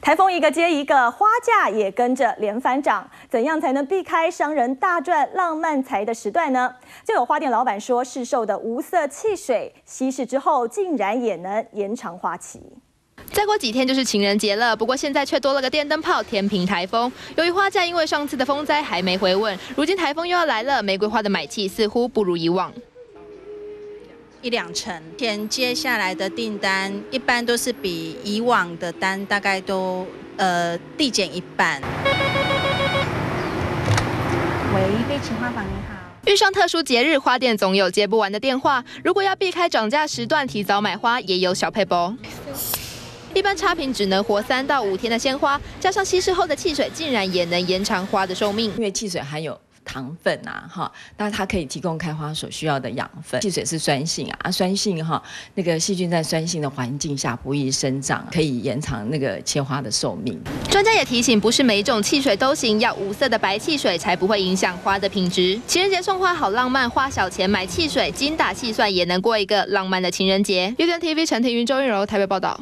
台风一个接一个，花价也跟着连番涨。怎样才能避开商人大赚浪漫财的时段呢？就有花店老板说，市售的无色汽水稀释之后，竟然也能延长花期。再过几天就是情人节了，不过现在却多了个电灯泡——天平台风。由于花价因为上次的风灾还没回稳，如今台风又要来了，玫瑰花的买气似乎不如以往。一两成，前接下来的订单一般都是比以往的单大概都呃递减一半。喂，贝奇花房你好。遇上特殊节日，花店总有接不完的电话。如果要避开涨价时段，提早买花也有小配包。一般差评只能活三到五天的鲜花，加上稀释后的汽水，竟然也能延长花的寿命。因为汽水含有。糖分啊，哈，那它可以提供开花所需要的养分。汽水是酸性啊，酸性哈，那个细菌在酸性的环境下不易生长，可以延长那个切花的寿命。专家也提醒，不是每种汽水都行，要无色的白汽水才不会影响花的品质。情人节送花好浪漫，花小钱买汽水，精打细算也能过一个浪漫的情人节。月亮 TV 陈庭云、周韵柔台北报道。